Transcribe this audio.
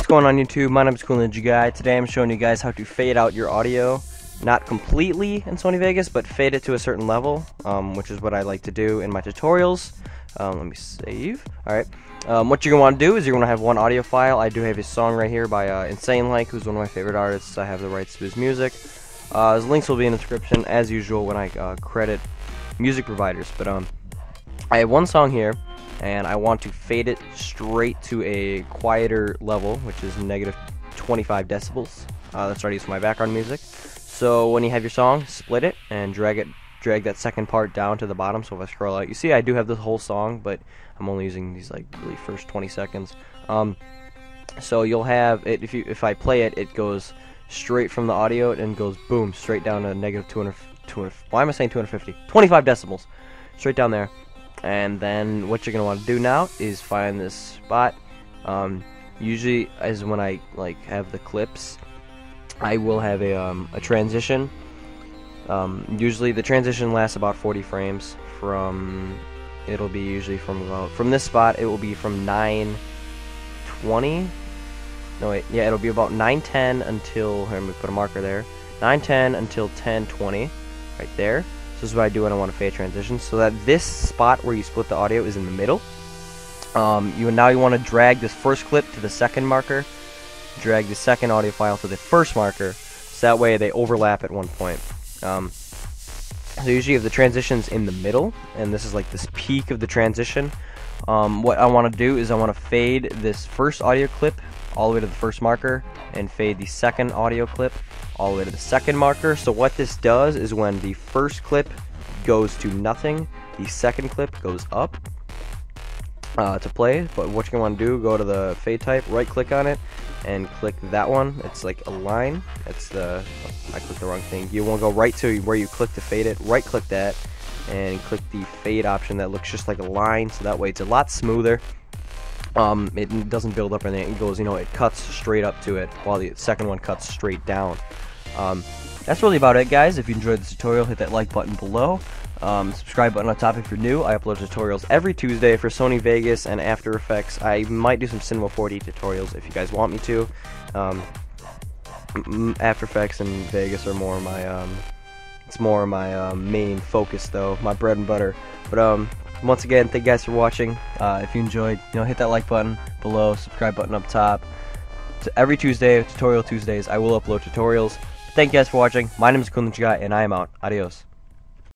going on YouTube? My name is Kool Ninja Guy. Today I'm showing you guys how to fade out your audio. Not completely in Sony Vegas, but fade it to a certain level, um, which is what I like to do in my tutorials. Um, let me save. Alright. Um, what you're going to want to do is you're going to have one audio file. I do have a song right here by uh, Insan3Lik3, who's one of my favorite artists. I have the rights to his music. Uh, his links will be in the description, as usual, when I uh, credit music providers. But um, I have one song here and I want to fade it straight to a quieter level, which is negative 25 decibels. Uh, that's already for my background music. So when you have your song, split it and drag it, drag that second part down to the bottom. So if I scroll out, you see I do have the whole song, but I'm only using these like really first 20 seconds. Um, so you'll have it if you if I play it, it goes straight from the audio and goes boom straight down to negative 200. 200 why am I saying 250? 25 decibels, straight down there and then what you're gonna want to do now is find this spot. Um, usually as when I like have the clips I will have a, um, a transition. Um, usually the transition lasts about 40 frames from it'll be usually from about from this spot it will be from 920 no wait yeah it'll be about 910 until here, let me put a marker there. 910 until 1020 right there this is what I do when I want to fade transition, so that this spot where you split the audio is in the middle. Um, you now you want to drag this first clip to the second marker, drag the second audio file to the first marker, so that way they overlap at one point. Um, so usually if the transition's in the middle, and this is like this peak of the transition, um, what I want to do is I want to fade this first audio clip all the way to the first marker and fade the second audio clip all the way to the second marker. So what this does is when the first clip goes to nothing, the second clip goes up uh, to play. But what to want to do, go to the fade type, right click on it, and click that one. It's like a line. It's the, I clicked the wrong thing. You want to go right to where you click to fade it, right click that, and click the fade option that looks just like a line. So that way it's a lot smoother. Um, it doesn't build up anything. It goes, you know, it cuts straight up to it, while the second one cuts straight down. Um, that's really about it, guys. If you enjoyed this tutorial, hit that like button below. Um, subscribe button on top if you're new. I upload tutorials every Tuesday for Sony Vegas and After Effects. I might do some Cinema 4D tutorials if you guys want me to. Um, After Effects and Vegas are more my um, it's more my um, main focus though, my bread and butter. But um, once again, thank you guys for watching. Uh, if you enjoyed, you know, hit that like button below, subscribe button up top. To every Tuesday, Tutorial Tuesdays, I will upload tutorials. Thank you guys for watching. My name is Kool Ninja Guy, and I am out. Adios.